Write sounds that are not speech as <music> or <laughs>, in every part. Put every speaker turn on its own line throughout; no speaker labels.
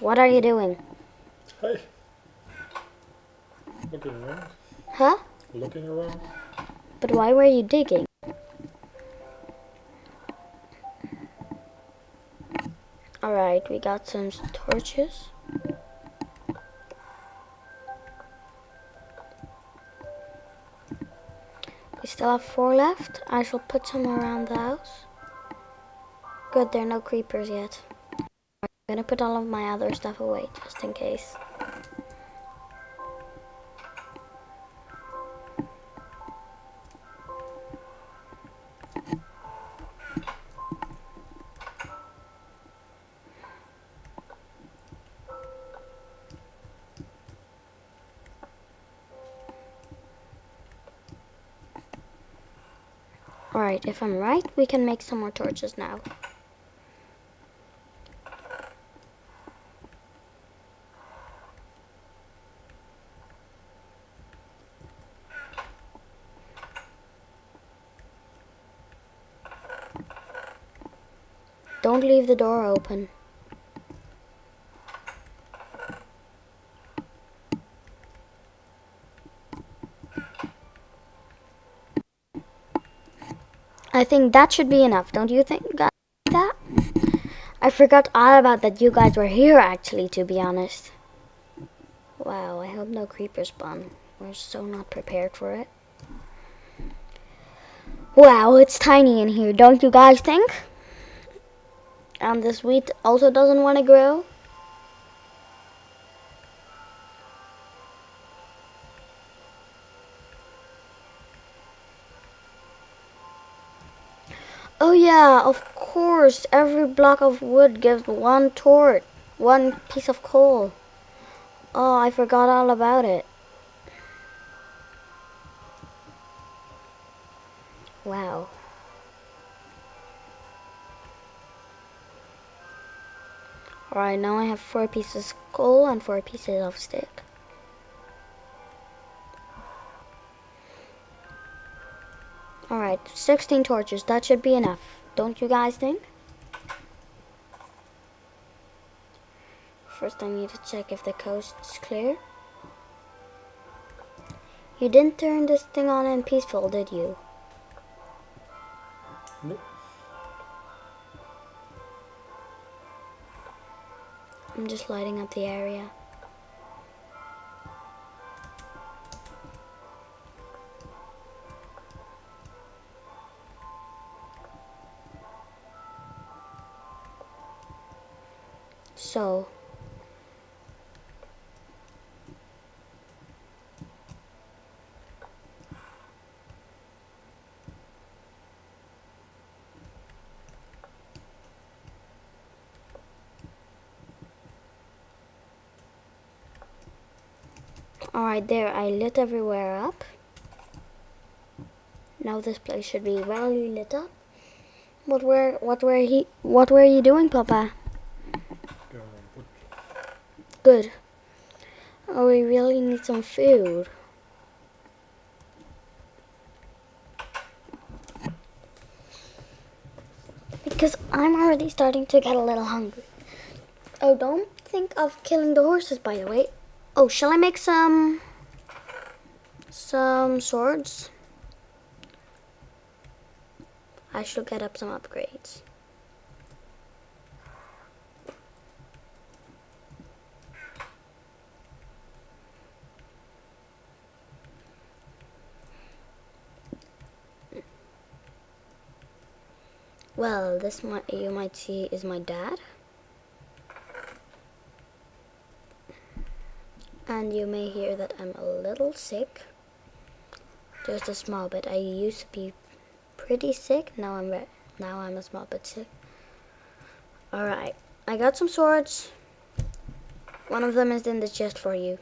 What are you doing?
Hey. Looking around.
Huh?
Looking around.
But why were you digging? Alright, we got some torches. We still have four left. I shall put some around the house. Good, there are no creepers yet. I'm gonna put all of my other stuff away, just in case. Alright, if I'm right, we can make some more torches now. Leave the door open. I think that should be enough, don't you think that? I forgot all about that you guys were here actually, to be honest. Wow, I hope no creepers spawn. We're so not prepared for it. Wow, it's tiny in here, don't you guys think? And this wheat also doesn't want to grow. Oh yeah, of course. Every block of wood gives one torch, one piece of coal. Oh, I forgot all about it. Alright, now I have four pieces of coal and four pieces of stick. Alright, 16 torches. That should be enough. Don't you guys think? First I need to check if the coast's clear. You didn't turn this thing on in peaceful, did you?
Nope.
I'm just lighting up the area. So, Alright, there, I lit everywhere up. Now this place should be well lit up. What were, what were he, what were you doing, Papa? Good. Oh, we really need some food. Because I'm already starting to get a little hungry. Oh, don't think of killing the horses, by the way. Oh, shall I make some... some swords? I should get up some upgrades. Well, this might, you might see is my dad. And you may hear that I'm a little sick. Just a small bit. I used to be pretty sick. Now I'm now I'm a small bit sick. All right, I got some swords. One of them is in the chest for you.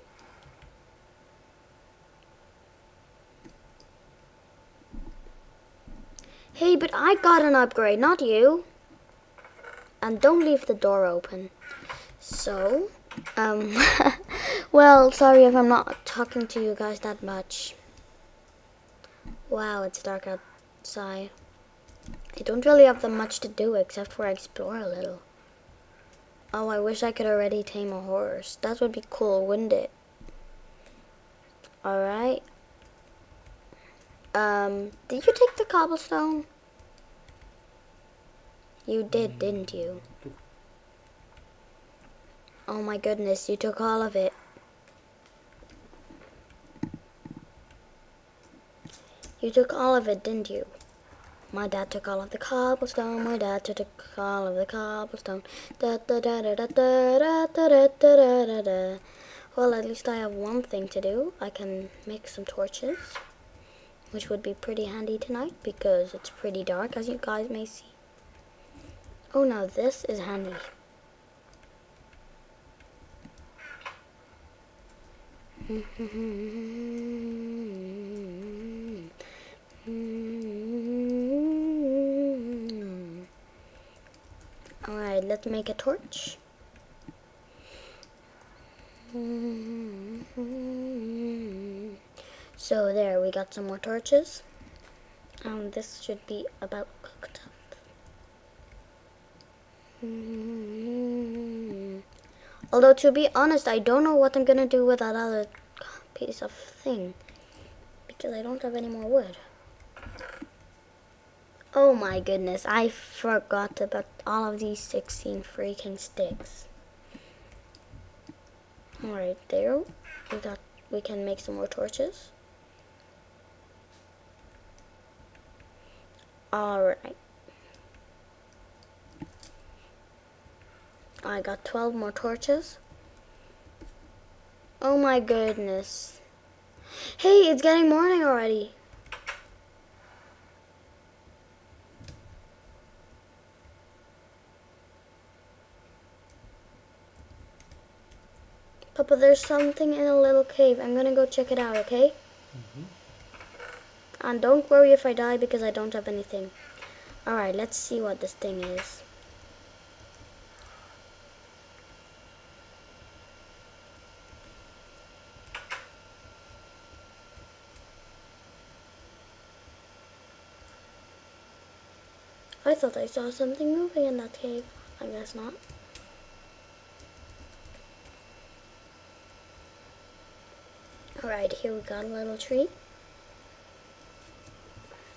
Hey, but I got an upgrade, not you. And don't leave the door open. So, um, <laughs> well, sorry if I'm not talking to you guys that much. Wow, it's dark outside. I don't really have that much to do except for explore a little. Oh, I wish I could already tame a horse. That would be cool, wouldn't it? Alright. Um, did you take the cobblestone? You did, didn't you? Oh my goodness, you took all of it. You took all of it, didn't you? My dad took all of the cobblestone. My dad took all of the cobblestone. Da da da da da da da da da da da. Well, at least I have one thing to do. I can make some torches, which would be pretty handy tonight because it's pretty dark, as you guys may see. Oh, now this is handy. Let's make a torch. So there, we got some more torches. And this should be about cooked up. Although to be honest, I don't know what I'm gonna do with that other piece of thing. Because I don't have any more wood. Oh my goodness, I forgot about all of these 16 freaking sticks. Alright, there. We got we can make some more torches. Alright. I got 12 more torches. Oh my goodness. Hey, it's getting morning already. Papa, there's something in a little cave. I'm gonna go check it out, okay? Mm-hmm. And don't worry if I die because I don't have anything. Alright, let's see what this thing is. I thought I saw something moving in that cave. I guess not. Alright, here we got a little tree.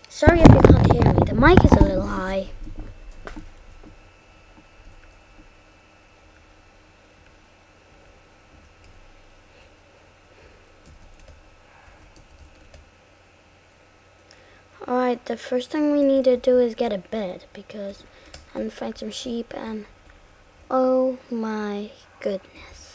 Sorry if you can't hear me, the mic is a little high. Alright, the first thing we need to do is get a bed because and find some sheep and oh my goodness.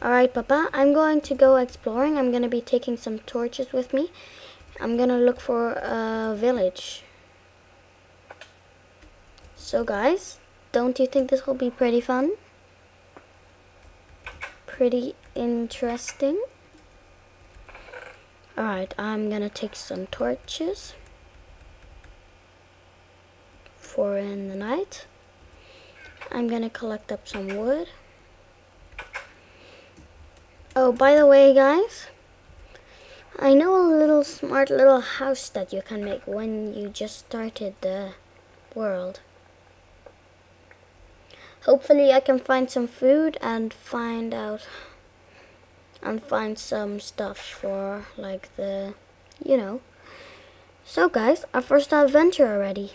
Alright, Papa, I'm going to go exploring. I'm going to be taking some torches with me. I'm going to look for a village. So guys, don't you think this will be pretty fun? Pretty interesting. Alright, I'm going to take some torches for in the night. I'm going to collect up some wood. Oh, by the way, guys, I know a little smart little house that you can make when you just started the world. Hopefully I can find some food and find out and find some stuff for like the, you know. So guys, our first adventure already.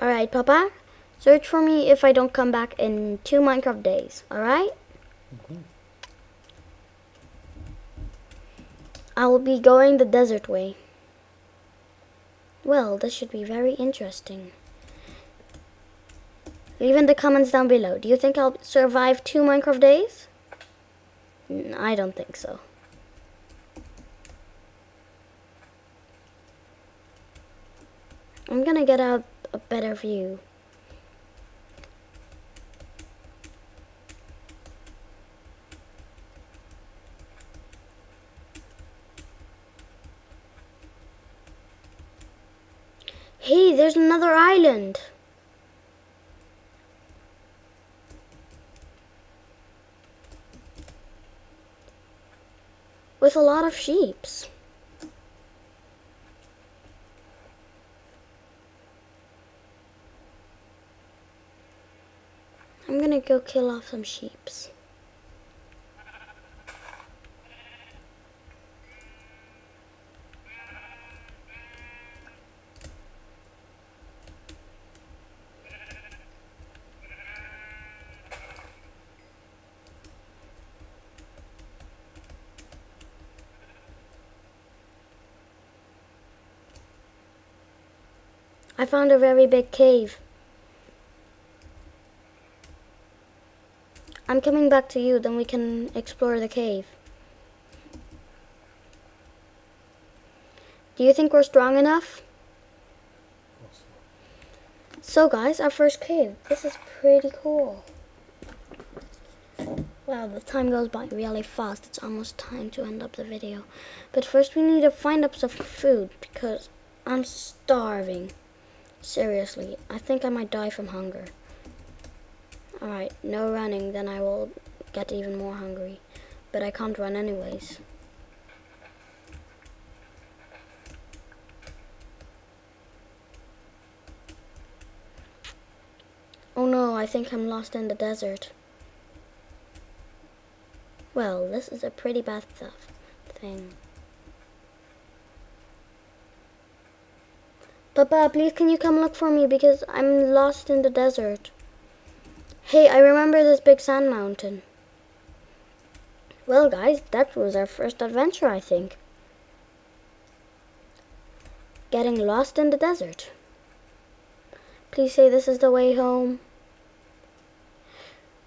Alright, Papa, search for me if I don't come back in two Minecraft days, alright? I will be going the desert way. Well, this should be very interesting. Leave in the comments down below. Do you think I'll survive two Minecraft days? Mm, I don't think so. I'm gonna get out a better view. With a lot of sheeps. I'm gonna go kill off some sheeps. I found a very big cave. I'm coming back to you, then we can explore the cave. Do you think we're strong enough? So guys, our first cave. This is pretty cool. Wow, the time goes by really fast. It's almost time to end up the video. But first we need to find up some food because I'm starving. Seriously, I think I might die from hunger. Alright, no running, then I will get even more hungry. But I can't run anyways. Oh no, I think I'm lost in the desert. Well, this is a pretty bad thing. Papa, please can you come look for me because I'm lost in the desert. Hey, I remember this big sand mountain. Well, guys, that was our first adventure, I think. Getting lost in the desert. Please say this is the way home.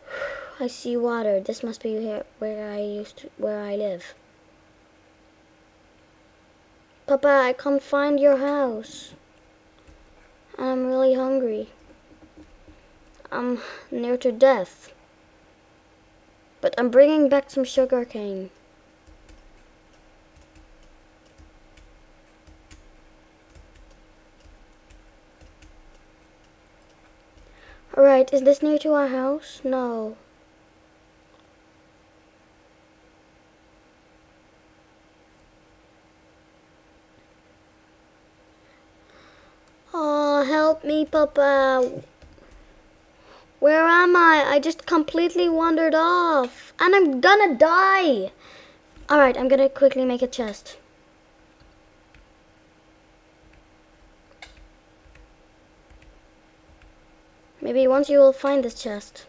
<sighs> I see water. This must be here where I used to, where I live. Papa, I can't find your house. I'm really hungry. I'm near to death. But I'm bringing back some sugar cane. Alright, is this near to our house? No. Oh, help Papa. Where am I? I just completely wandered off. And I'm gonna die. Alright, I'm gonna quickly make a chest. Maybe once you will find this chest.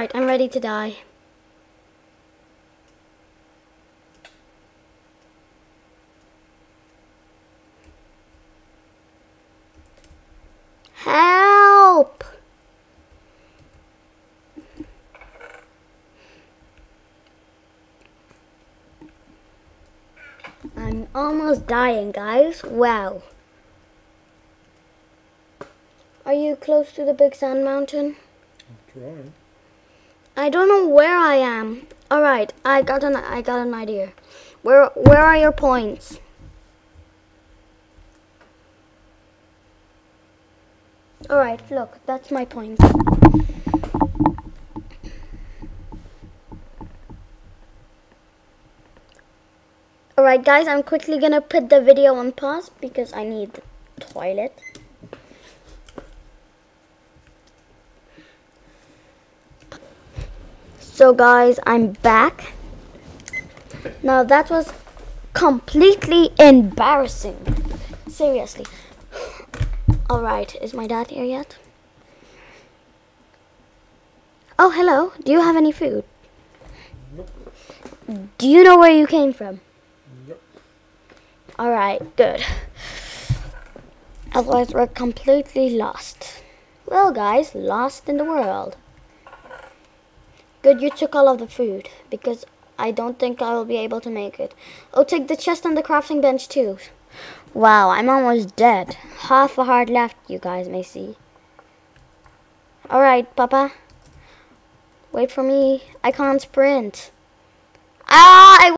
Alright, I'm ready to die. Help! I'm almost dying, guys. Wow. Are you close to the big sand mountain?
I'm trying.
I don't know where I am. All right, I got an I got an idea. Where where are your points? All right, look, that's my point. All right, guys, I'm quickly gonna put the video on pause because I need the toilet. So guys, I'm back. Now that was completely embarrassing. Seriously. Alright, is my dad here yet? Oh, hello. Do you have any food?
Nope.
Do you know where you came from?
Nope.
Alright, good. Otherwise, we're completely lost. Well, guys, lost in the world. Good, you took all of the food, because I don't think I will be able to make it. Oh, take the chest and the crafting bench, too. Wow, I'm almost dead. Half a heart left, you guys may see. Alright, Papa. Wait for me. I can't sprint. Ah, I